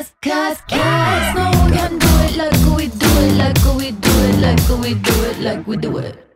Cause cause, cause! no one can do it like we do it, like we do it, like we do it, like we do it.